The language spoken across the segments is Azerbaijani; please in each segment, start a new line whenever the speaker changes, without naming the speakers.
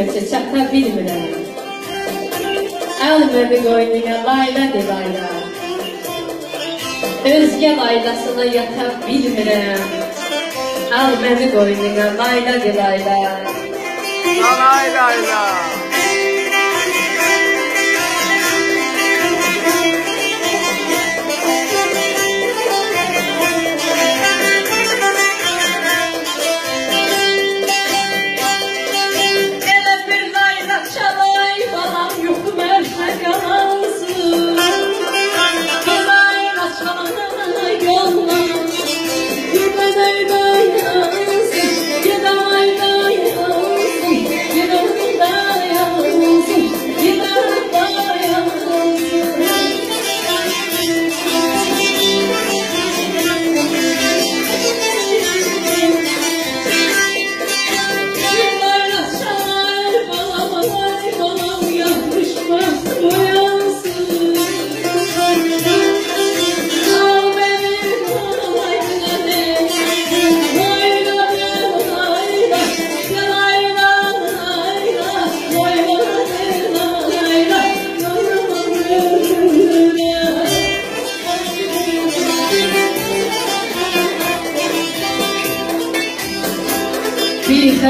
Ötür ömrüm köçü çata bilmirəm Əl məni qoynuna layla de layla Özgə laylasına yata bilmirəm Al məni qoynuna layla de layla
Lay lay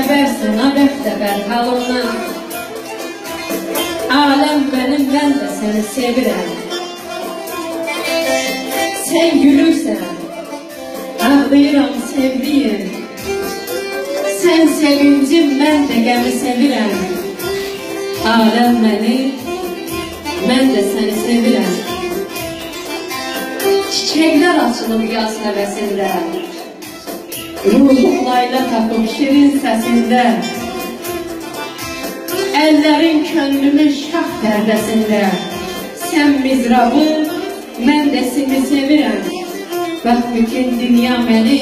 Bir xəbərsən, abəxtəbər halımdan Aləm mənim, mən də səni sevirəm Sən gülürsən, ağlayıram sevdiyim Sən sevincim, mən də qəmi sevirəm Aləm məni, mən də səni sevirəm Çiçəklər açılıb yaz həvəsində Ruhum layla tapıb şirin səsində. Əllərin könlümün şah pərdəsində. Sən mizrabı, mən də seni sevirəm. Bax bütün dünya məni,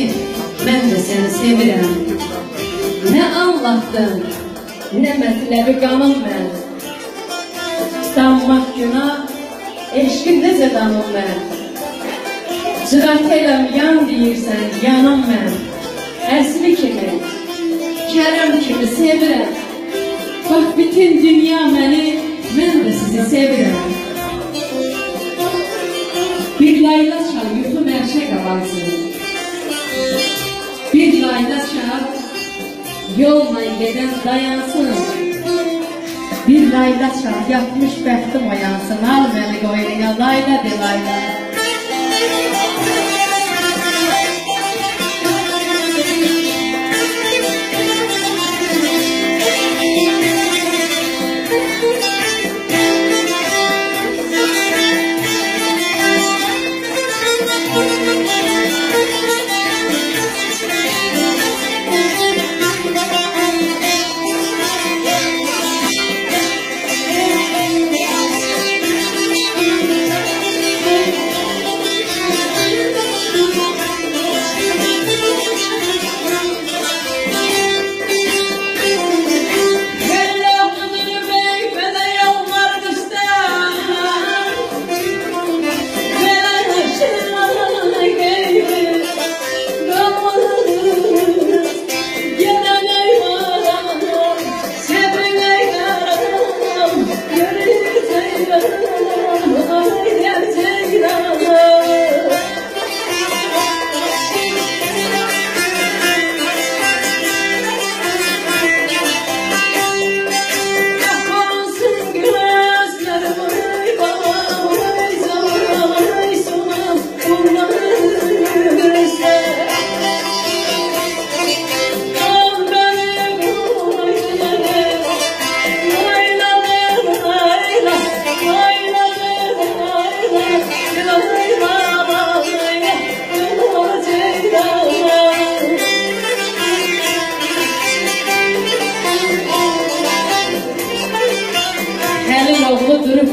mən də səni sevirəm. Nə anlattın, nə mətləbi qanım mən. Danmaq günah, eşqin necə danım mən? Cırat eləm yan deyirsən, yanam mən Əsli kimi, kərəm kimi sevirəm Bax bütün dünya məni, mən də sizi sevirəm Bir layla çal, yuxum ərşə qalansın Bir layla çal, yolla gedən dayansın. Bir layla çal, yatmış bəxtim oyansın. Al məni qoynuna, layla de layla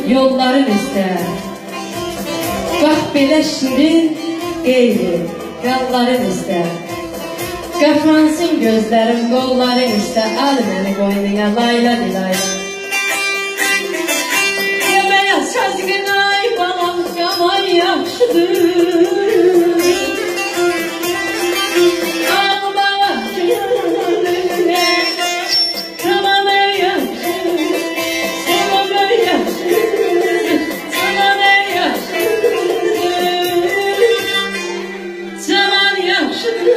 Yolların üstə Bax belə şirin qeyri qəlların üstə Qapansın gözlərim qolların üstə Al məni qoynuna layla dilayla should be